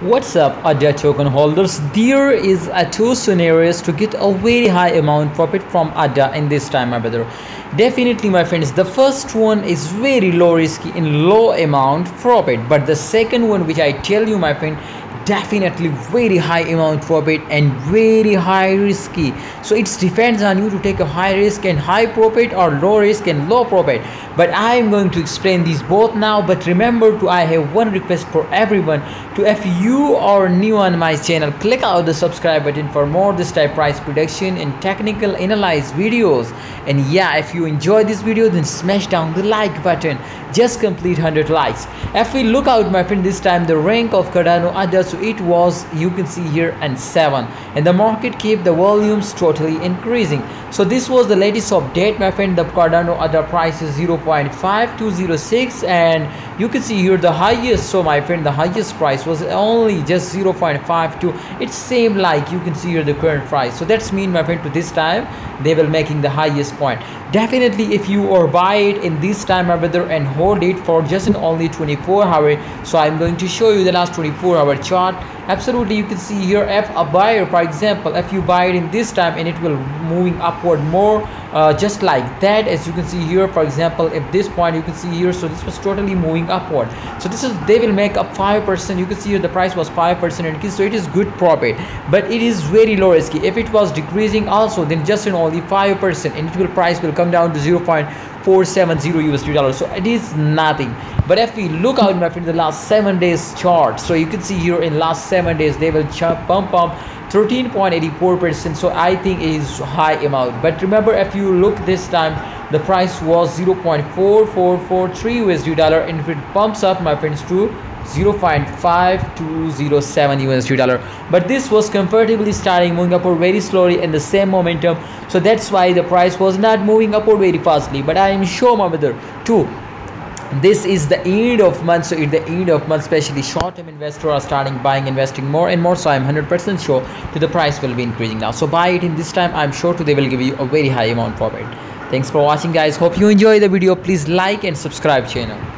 What's up ADA token holders? There is a two scenarios to get a very high amount profit from ADA in this time my brother. Definitely my friends the first one is very low risky in low amount profit but the second one which I tell you my friend definitely very high amount profit and very high risky so it depends on you to take a high risk and high profit or low risk and low profit but i am going to explain these both now but remember to i have one request for everyone to if you are new on my channel click out the subscribe button for more this type price prediction and technical analyze videos. And yeah if you enjoy this video then smash down the like button. Just complete 100 likes. If we look out my friend this time the rank of cardano others it was you can see here and 7 and the market cap the volumes totally increasing. So this was the latest update my friend the cardano ADA price is 0.5206 and you can see here the highest so my friend the highest price was only just 0.52 it's same like you can see here the current price. So that's mean my friend to this time they will making the highest point. Definitely if you or buy it in this time my brother and hold it for just in only 24 hour. So i'm going to show you the last 24 hour chart. Absolutely you can see here if a buyer for example if you buy it in this time and it will moving upward more uh, just like that as you can see here for example if this point you can see here so this was totally moving upward. So this is they will make up five percent. You can see here the price was five percent and so it is good profit but it is very low risky if it was decreasing also then just in only five percent and it will price will come down to 0.470 usd dollars. So it is nothing. But if we look out my friend the last seven days chart so you can see here in last seven days they will jump pump pump 13.84 percent so i think is high amount. But remember if you look this time the price was 0.4443 usd dollar and if it pumps up my friends to 0.5207 USD dollar. But this was comfortably starting moving upward very slowly in the same momentum. So that's why the price was not moving upward very fastly. But I am sure my brother too this is the end of month so at the end of month especially short-term investors are starting buying investing more and more so i'm 100 percent sure that the price will be increasing now. So buy it in this time i'm sure to they will give you a very high amount profit thanks for watching guys. Hope you enjoy the video. Please like and subscribe channel